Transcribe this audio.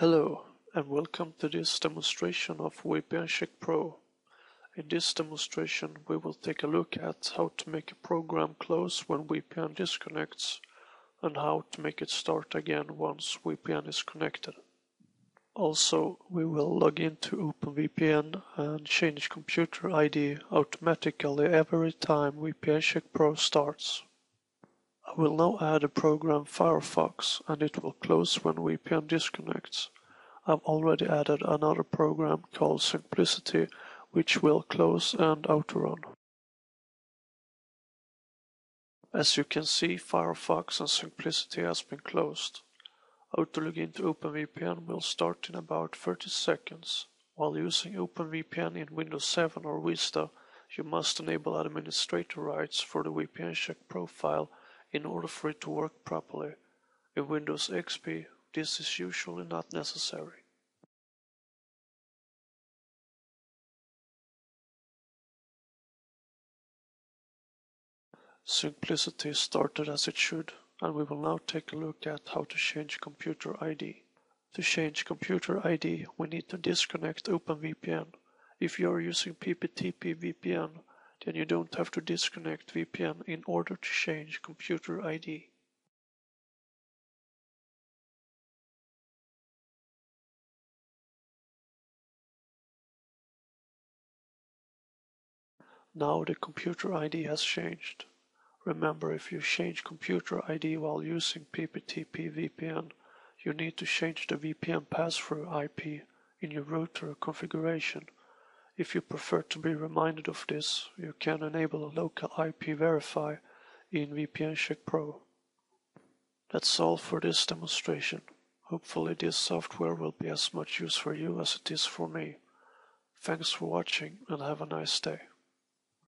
Hello, and welcome to this demonstration of VPN Check Pro. In this demonstration we will take a look at how to make a program close when VPN disconnects and how to make it start again once VPN is connected. Also, we will log into OpenVPN and change computer ID automatically every time VPN Check Pro starts. I will now add a program Firefox and it will close when VPN disconnects. I've already added another program called Simplicity which will close and autorun. As you can see Firefox and Simplicity has been closed. Autolog to OpenVPN will start in about 30 seconds. While using OpenVPN in Windows 7 or Vista, you must enable administrator rights for the VPN Check profile in order for it to work properly. In Windows XP, this is usually not necessary. Simplicity started as it should, and we will now take a look at how to change computer ID. To change computer ID, we need to disconnect OpenVPN. If you are using PPTP VPN, then you don't have to disconnect VPN in order to change computer ID. Now the computer ID has changed. Remember if you change computer ID while using PPTP VPN, you need to change the VPN pass-through IP in your router configuration. If you prefer to be reminded of this, you can enable a local IP verify in VPN Check Pro. That's all for this demonstration. Hopefully this software will be as much use for you as it is for me. Thanks for watching and have a nice day.